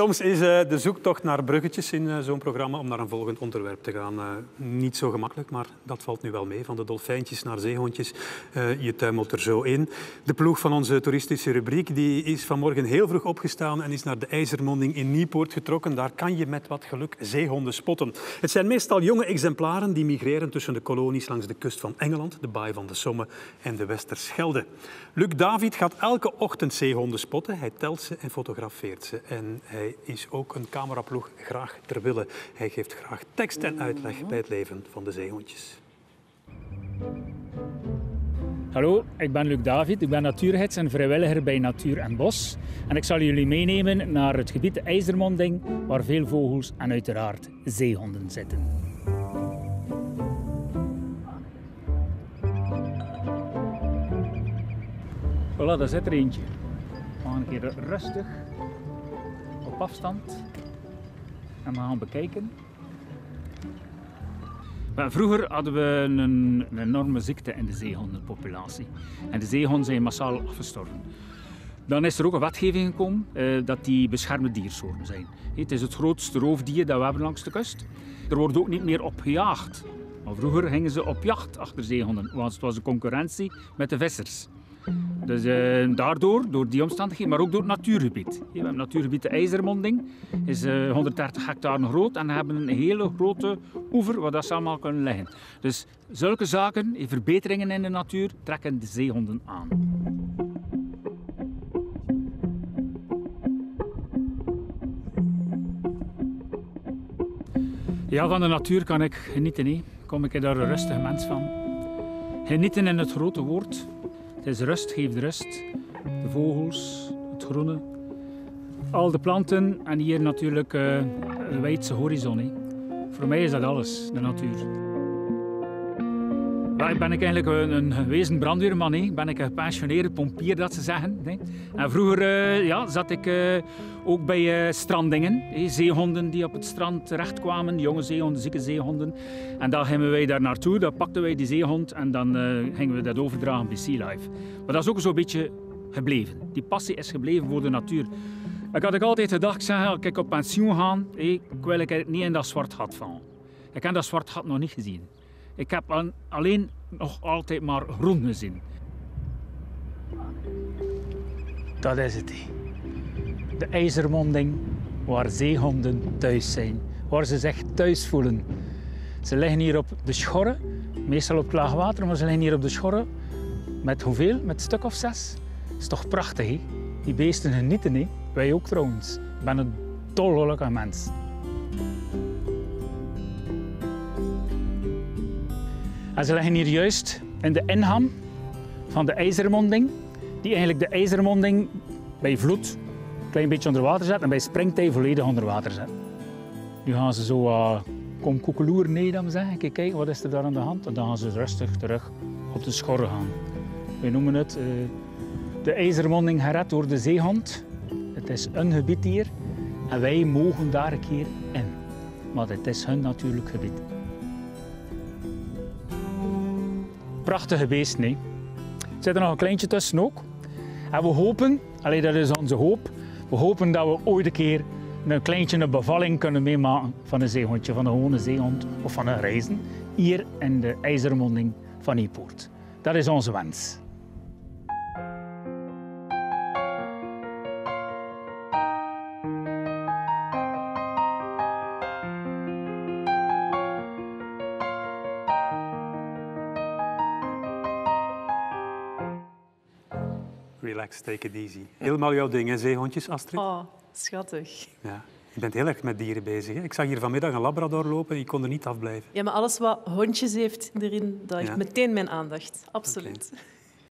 Soms is uh, de zoektocht naar bruggetjes in uh, zo'n programma om naar een volgend onderwerp te gaan uh, niet zo gemakkelijk, maar dat valt nu wel mee. Van de dolfijntjes naar zeehondjes, je tuimelt er zo in. De ploeg van onze toeristische rubriek die is vanmorgen heel vroeg opgestaan en is naar de IJzermonding in Niepoort getrokken. Daar kan je met wat geluk zeehonden spotten. Het zijn meestal jonge exemplaren die migreren tussen de kolonies langs de kust van Engeland, de baai van de Somme en de Westerschelde. Luc David gaat elke ochtend zeehonden spotten. Hij telt ze en fotografeert ze. En hij is ook een cameraploeg graag ter wille. Hij geeft graag tekst en uitleg bij het leven van de zeehondjes. Hallo, ik ben Luc David. Ik ben natuurgids en vrijwilliger bij Natuur en Bos. En ik zal jullie meenemen naar het gebied de IJzermonding, waar veel vogels en uiteraard zeehonden zitten. Voilà, daar zit er eentje. We gaan een keer rustig afstand en we gaan bekijken. Vroeger hadden we een, een, enorme ziekte in de zeehondenpopulatie. En de zeehonden zijn massaal afgestorven. Dan is er ook een wetgeving gekomen eh, dat die beschermde diersoorten zijn. Het is het grootste roofdier dat we hebben langs de kust. Er wordt ook niet meer op gejaagd. Maar vroeger gingen ze op jacht achter zeehonden, want het was een concurrentie met de vissers. Dus uh, daardoor, door die omstandigheden, maar ook door het natuurgebied. We hebben natuurgebied de IJzermonding, is uh, eh, 130 hectare groot en we hebben een hele grote oever waar dat ze allemaal kunnen liggen. Dus zulke zaken, verbeteringen in de natuur, trekken de zeehonden aan. Ja, van de natuur kan ik genieten. Kom ik daar een rustige mens van. Genieten in het grote woord. Het is rust, geeft rust. De vogels, het groene, al de planten en hier natuurlijk uh, een wijdse horizon. Voor mij is dat alles, de natuur. Ja, ben ik eigenlijk een, een gewezen brandweerman. Hè. Ben ik een gepassioneerde pompier, dat ze zeggen. En vroeger uh, ja, zat ik uh, ook bij uh, strandingen. Zeehonden die op het strand terechtkwamen. Jonge zeehonden, zieke zeehonden. En dan gingen wij daar naartoe. Dan pakten wij die zeehond en dan gingen we dat overdragen bij Sea Life. Maar dat is ook zo'n beetje gebleven. Die passie is gebleven voor de natuur. Ik had ik altijd gedacht, zeg, als ik op pensioen ga, ik wil ik niet in dat zwart gat vallen. Ik heb dat zwart gat nog niet gezien. Ik heb alleen nog altijd maar groen gezien. Dat is het. De ijzermonding waar zeehonden thuis zijn. Waar ze zich thuis voelen. Ze liggen hier op de schorren, meestal op laag water, maar ze liggen hier op de schorren. Met hoeveel? Met een stuk of zes. Dat is toch prachtig, hè? Die beesten genieten, hè? Wij ook trouwens. Ik ben een dolgelukkig mens. En ze liggen hier juist in de inham van de IJzermonding, die eigenlijk de IJzermonding bij vloed een klein beetje onder water zet en bij springtij volledig onder water zet. Nu gaan ze zo uh, kom koekeloer nee, dan zeggen. Kijk, kijk, wat is er daar aan de hand? En dan gaan ze rustig terug op de schorren gaan. We noemen het uh, de IJzermonding gered door de zeehond. Het is een gebied hier en wij mogen daar een keer in. Maar het is hun natuurlijk gebied. Prachtige beesten. Hè. Er zit er nog een kleintje tussen ook. En we hopen, alleen dat is onze hoop, we hopen dat we ooit een keer een kleintje een bevalling kunnen meemaken van een zeehondje, van een gewone zeehond of van een reizen, hier in de IJzermonding van Niepoort. Dat is onze wens. Relax, take it easy. Helemaal jouw ding, hè, zeehondjes, Astrid? Oh, schattig. Ja. Je bent heel erg met dieren bezig. Hè? Ik zag hier vanmiddag een labrador lopen en ik kon er niet afblijven. Ja, maar alles wat hondjes heeft erin, dat heeft meteen mijn aandacht. Absoluut.